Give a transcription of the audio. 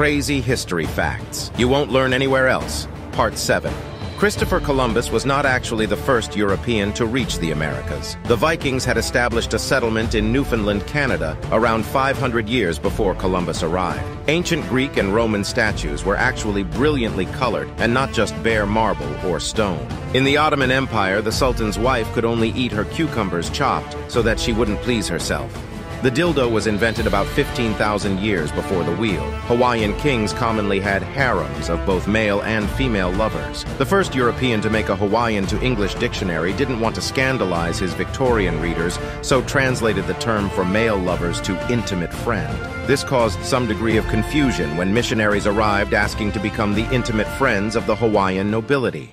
Crazy History Facts You Won't Learn Anywhere Else, Part 7. Christopher Columbus was not actually the first European to reach the Americas. The Vikings had established a settlement in Newfoundland, Canada, around 500 years before Columbus arrived. Ancient Greek and Roman statues were actually brilliantly colored and not just bare marble or stone. In the Ottoman Empire, the Sultan's wife could only eat her cucumbers chopped so that she wouldn't please herself. The dildo was invented about 15,000 years before the wheel. Hawaiian kings commonly had harems of both male and female lovers. The first European to make a Hawaiian to English dictionary didn't want to scandalize his Victorian readers, so translated the term for male lovers to intimate friend. This caused some degree of confusion when missionaries arrived asking to become the intimate friends of the Hawaiian nobility.